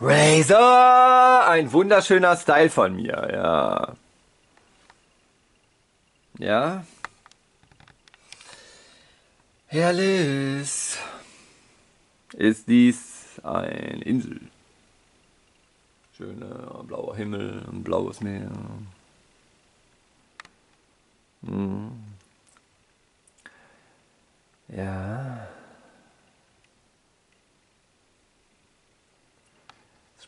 Razor! Ein wunderschöner Style von mir, ja. Ja. Herrlich. Ist dies ein Insel? Schöner blauer Himmel, ein blaues Meer. Hm. Ja.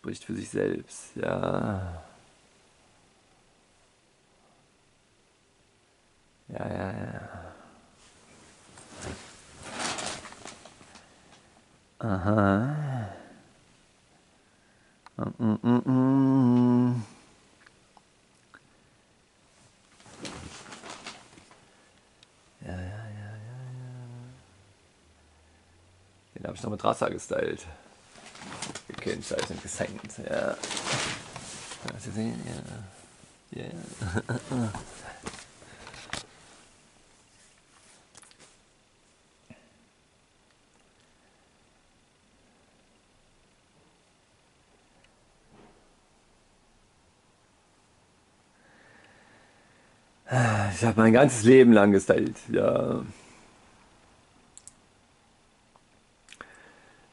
Spricht für sich selbst, ja. Ja, ja, ja. Aha. Mm, mm, mm, mm. Ja, ja, ja, ja, ja. Den habe ich noch mit Rasa gestylt. Gekennzeichnet, gesenkt, ja. Hast du sehen? Ja. Ja, ja. Ich habe mein ganzes Leben lang gestylt, ja.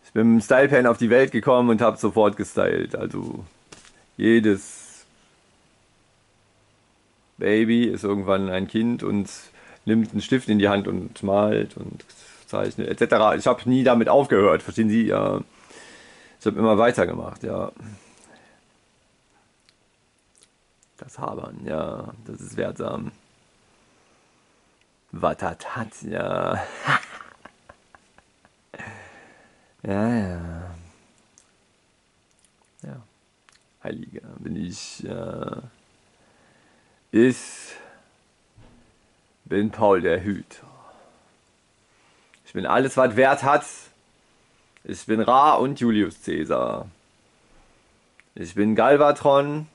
Ich bin mit dem Stylepan auf die Welt gekommen und habe sofort gestylt. Also jedes Baby ist irgendwann ein Kind und nimmt einen Stift in die Hand und malt und zeichnet etc. Ich habe nie damit aufgehört, verstehen Sie? Ja. Ich habe immer weitergemacht, ja. Das Habern, ja, das ist wertsam. Watatat, ja. ja, ja. Ja. Heiliger bin ich. Ja. Ich bin Paul der Hüter. Ich bin alles, was Wert hat. Ich bin Ra und Julius Caesar. Ich bin Galvatron.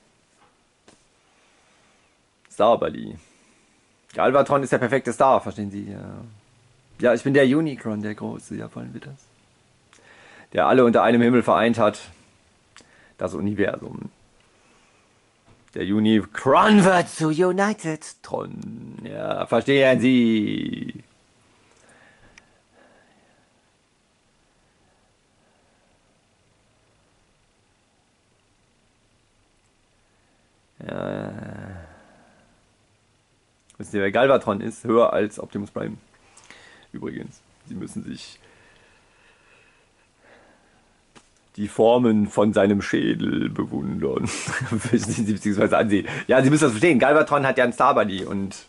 Sauberli. Galvatron ist der perfekte Star, verstehen Sie? Ja. ja, ich bin der Unicron, der große, ja, wollen wir das? Der alle unter einem Himmel vereint hat. Das Universum. Der Unicron wird zu United Tron. Ja, verstehen Sie? Ja. Wissen Sie, wer Galvatron ist? Höher als Optimus Prime. Übrigens. Sie müssen sich die Formen von seinem Schädel bewundern. Beziehungsweise ansehen. Ja, Sie müssen das verstehen. Galvatron hat ja einen Star Buddy und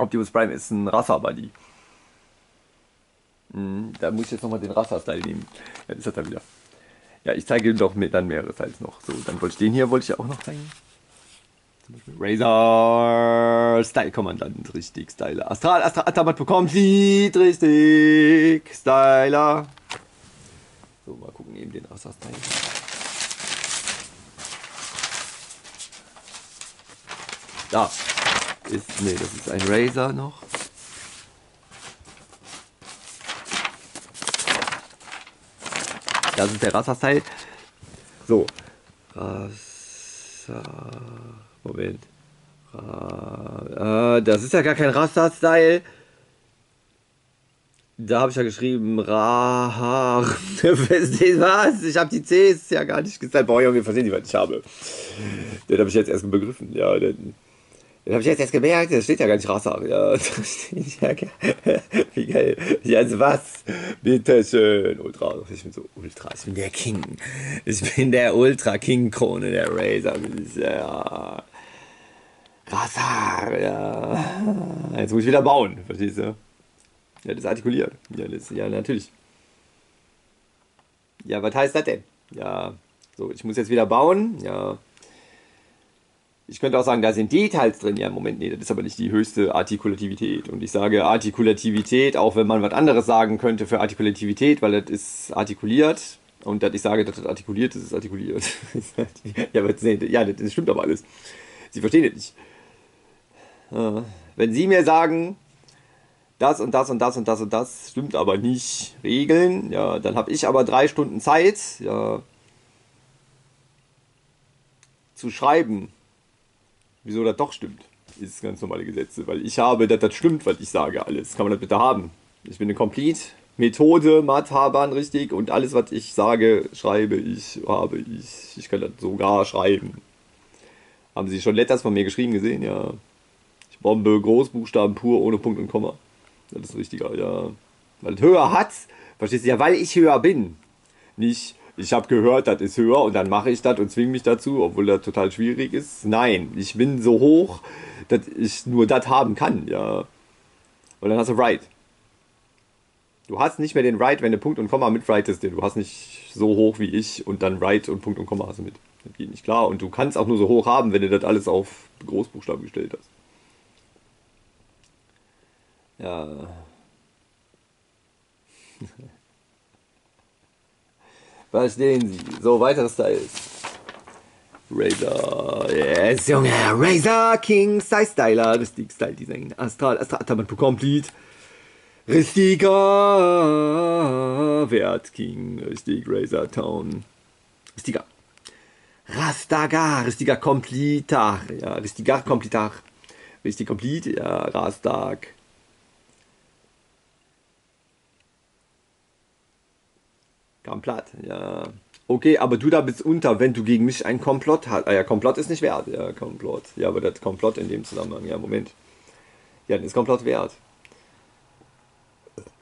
Optimus Prime ist ein Rassa-Buddy. Hm, da muss ich jetzt nochmal den Rassa-Style nehmen. Ja, das hat er wieder. Ja, ich zeige doch dann mehrere Styles noch. So, dann wollte ich den hier wollte ich auch noch zeigen. Razor Style Kommandant, richtig, Styler. Astral, Astral, Atamat bekommt Lied, richtig, Styler. Eben den Astral Style. Da ist, nee, das ist ein Razor noch. Das ist der Rasa-Style. So. Rasa. Moment. Ra, äh, das ist ja gar kein Rasta-Style. Da habe ich ja geschrieben, Rahar. was? Ich habe die Cs ja gar nicht gesagt. Boah, Junge, verstehen Sie, was ich habe. Den habe ich jetzt erst begriffen. Ja, den, den habe ich jetzt erst gemerkt. Das steht ja gar nicht Rahar. Ja, das steht ja gar Wie geil. Jetzt was? Bitte schön. Ultra. Ich bin so Ultra. Ich bin der King. Ich bin der Ultra-King-Krone, der Razor. Ja. Wasser, ja. Jetzt muss ich wieder bauen, verstehst du? Ja, das artikuliert. Ja, das, ja, natürlich. Ja, was heißt das denn? Ja, so, ich muss jetzt wieder bauen. Ja. Ich könnte auch sagen, da sind Details drin. Ja, im Moment, nee, das ist aber nicht die höchste Artikulativität. Und ich sage Artikulativität, auch wenn man was anderes sagen könnte für Artikulativität, weil das ist artikuliert. Und dass ich sage, dass das artikuliert ist, ist artikuliert. ja, aber, nee, ja, das stimmt aber alles. Sie verstehen das nicht. Wenn Sie mir sagen, das und das und das und das und das stimmt aber nicht, Regeln, ja, dann habe ich aber drei Stunden Zeit, ja, zu schreiben, wieso das doch stimmt, ist ganz normale Gesetze. Weil ich habe, dass das stimmt, was ich sage, alles. Kann man das bitte haben? Ich bin eine Complete. Methode, Mathaban richtig und alles, was ich sage, schreibe ich, habe ich. Ich kann das sogar schreiben. Haben Sie schon Letters von mir geschrieben gesehen? Ja. Ich bombe Großbuchstaben pur, ohne Punkt und Komma. Das ist richtiger, ja. Weil höher hat, verstehst du ja, weil ich höher bin. Nicht, ich habe gehört, das ist höher und dann mache ich das und zwinge mich dazu, obwohl das total schwierig ist. Nein, ich bin so hoch, dass ich nur das haben kann, ja. Und dann hast du right. Du hast nicht mehr den Right, wenn du Punkt und Komma mit writest. Du hast nicht so hoch wie ich und dann Right und Punkt und Komma hast du mit. Das geht nicht klar. Und du kannst auch nur so hoch haben, wenn du das alles auf Großbuchstaben gestellt hast. Ja. Verstehen Sie. So, weiterer Styles. Razer. Yes, Junge. Razer King Size Styler. Ist Style Design. Astral, Astral, Ataman Complete. Richtiger Wert King, richtig Razor Town. Richtiger. Rastagar, richtiger Komplitar. Ja, richtiger Komplitar. Richtig Komplit, ja, Rastag. Kam platt, ja. Okay, aber du da bist unter, wenn du gegen mich einen Komplott hast. Ah ja, Komplott ist nicht wert. Ja, Komplott. Ja, aber das Komplott in dem Zusammenhang. Ja, Moment. Ja, dann ist Komplott wert.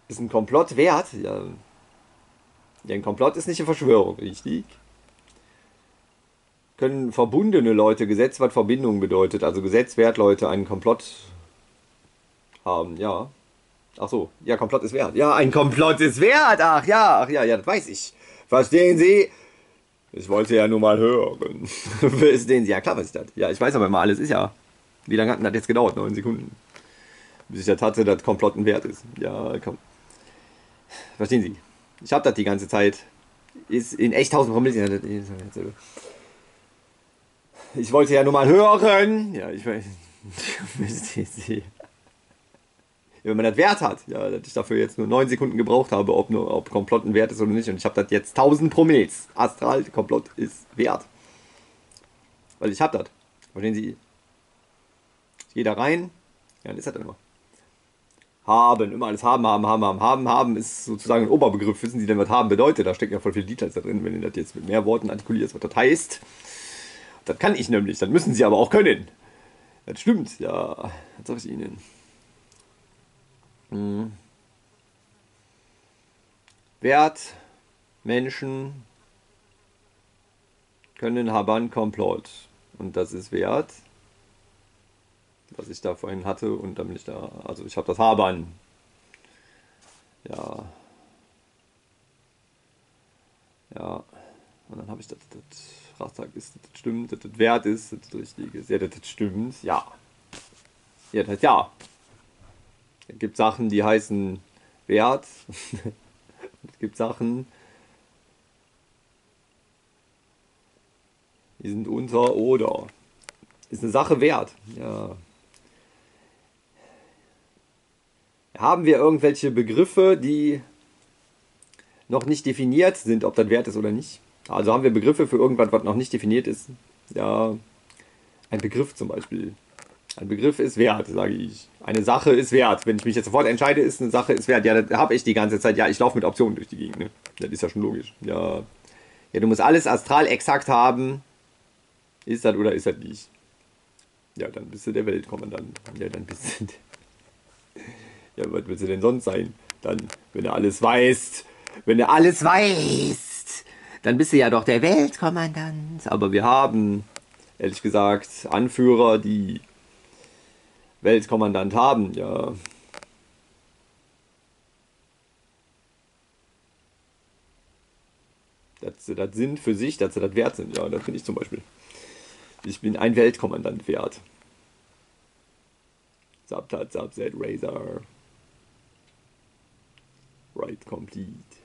Ist ein Komplott wert? Ja. ja, ein Komplott ist nicht eine Verschwörung, richtig? Können verbundene Leute, Gesetz, was Verbindung bedeutet, also Gesetz, wert Leute, einen Komplott haben, ja. Ach so, ja, Komplott ist wert. Ja, ein Komplott ist wert. Ach ja, ach ja, ja, das weiß ich. Verstehen Sie? Ich wollte ja nur mal hören. Verstehen Sie? Ja, klar weiß ich das. Ja, ich weiß aber immer, alles ist ja. Wie lange hat das jetzt gedauert? Neun Sekunden. Bis ich das hatte, dass Komplott ein Wert ist. Ja, komm. Verstehen Sie? Ich habe das die ganze Zeit. Ist in echt 1000 Promille. Ich wollte ja nur mal hören. Ja, ich weiß. Wenn man das Wert hat, ja, dass ich dafür jetzt nur 9 Sekunden gebraucht habe, ob, nur, ob Komplott ein Wert ist oder nicht. Und ich habe das jetzt 1000 Promilles. Astral, Komplott ist wert. Weil ich habe das. Verstehen Sie? Ich gehe da rein. Ja, dann ist das immer haben, immer alles haben, haben, haben, haben, haben, haben ist sozusagen ein Oberbegriff. Wissen Sie denn, was haben bedeutet? Da stecken ja voll viele Details da drin, wenn ihr das jetzt mit mehr Worten artikuliert, was das heißt. Das kann ich nämlich, dann müssen Sie aber auch können. Das stimmt, ja, das sag ich Ihnen. Hm. Wert, Menschen können haben Komplott. Und das ist Wert was ich da vorhin hatte und bin ich da, also ich habe das Habern. Ja. Ja. Und dann habe ich das, das Ratstag ist, das stimmt, das, das Wert ist, das, das richtig ist. Ja, das, das stimmt, ja. Ja, das heißt ja. Es gibt Sachen, die heißen Wert. es gibt Sachen, die sind unter oder. Ist eine Sache wert. Ja. haben wir irgendwelche Begriffe, die noch nicht definiert sind, ob das wert ist oder nicht. Also haben wir Begriffe für irgendwas, was noch nicht definiert ist. Ja, ein Begriff zum Beispiel. Ein Begriff ist wert, sage ich. Eine Sache ist wert. Wenn ich mich jetzt sofort entscheide, ist eine Sache ist wert. Ja, das habe ich die ganze Zeit. Ja, ich laufe mit Optionen durch die Gegend. Ne? Das ist ja schon logisch. Ja. ja, du musst alles astral exakt haben. Ist das oder ist das nicht? Ja, dann bist du der Weltkommandant. Ja, dann bist du. Ja, was willst du denn sonst sein? Dann, wenn du alles weißt, wenn du alles weißt, dann bist du ja doch der Weltkommandant. Aber wir haben, ehrlich gesagt, Anführer, die Weltkommandant haben, ja. Dass sie das sind für sich, dass sie das wert sind, ja, das finde ich zum Beispiel. Ich bin ein Weltkommandant wert. Subtat, Subset, Razor. Right complete.